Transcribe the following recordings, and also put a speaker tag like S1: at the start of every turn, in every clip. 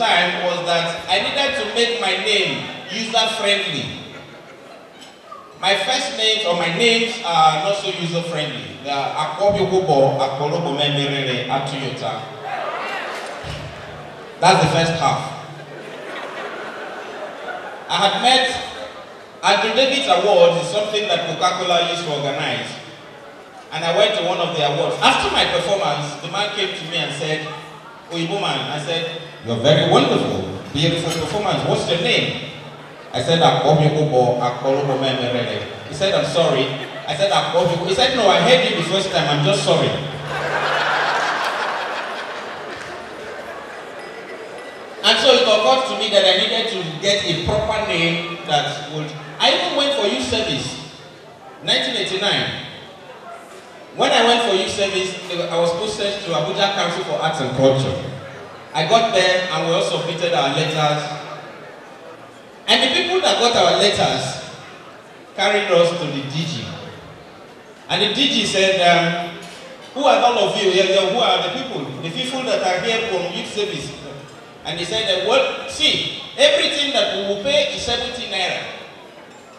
S1: time was that I needed to make my name user-friendly. My first names or my names are not so user-friendly. They are Akolobo Atuyota. That's the first half. I had met Andrew David Awards is something that Coca-Cola used to organize. And I went to one of the awards. After my performance, the man came to me and said, I said, you're very wonderful, beautiful performance. What's your name? I said, Akobyogobo, Akolobo Memerere. He said, I'm sorry. I said, Akobyogobo. He said, no, I heard you the first time, I'm just sorry. And so it occurred to me that I needed to get a proper name that would. I even went for youth service, 1989. When I went for youth service, I was posted to Abuja Council for Arts and Culture. I got there and we all submitted our letters. And the people that got our letters carried us to the DG. And the DG said, um, who are all of you? Who are the people? The people that are here from youth service. And he said, well, see, everything that we will pay is 70 naira.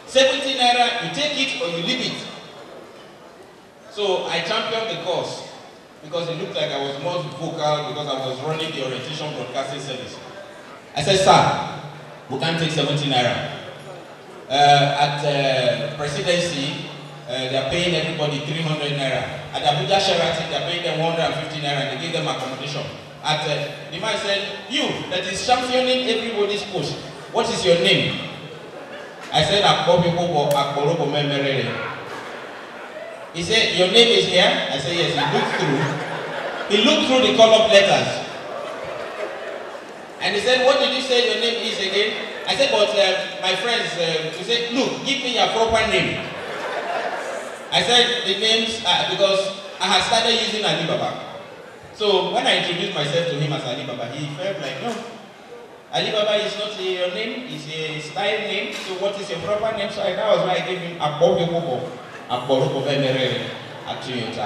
S1: 70 naira, you take it or you leave it. So I championed the cause because it looked like I was more vocal because I was running the orientation broadcasting service. I said, sir, we can't take 70 naira. Uh, at uh, presidency, uh, they are paying everybody 300 naira. At Abuja Sheraton, they are paying them 150 naira they give them accommodation. At uh, the man said, you that is championing everybody's push, what is your name? I said, Akobikobo Akborobo Memerere. He said, your name is here? I said, yes. He looked through. He looked through the call-up letters. And he said, what did you say your name is again? I said, but uh, my friends, uh, he said, look, give me your proper name. I said, the names, because I had started using Alibaba. So when I introduced myself to him as Alibaba, he felt like, no, Alibaba is not your name, it's a style name. So what is your proper name? So that was why I gave him Abobi akpɔ ɔlɔpɔ fɛn mɛrɛ atiyɔta.